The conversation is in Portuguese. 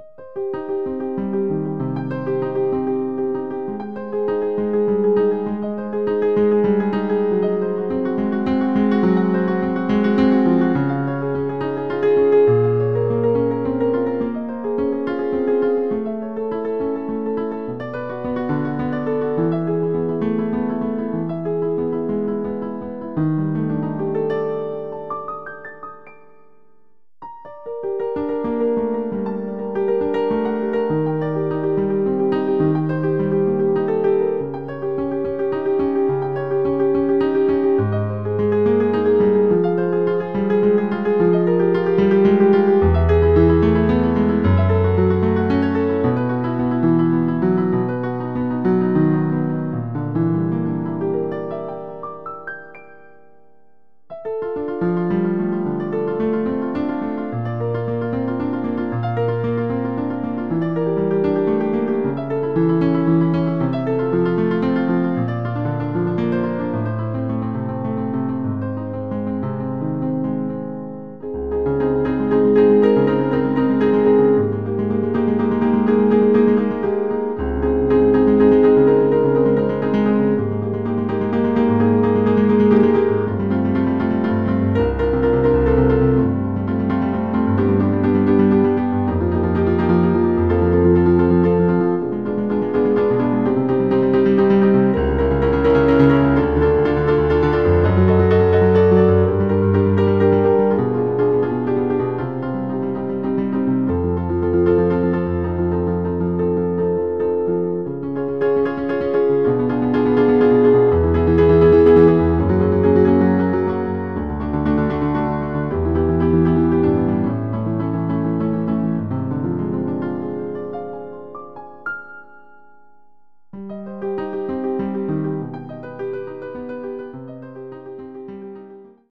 Música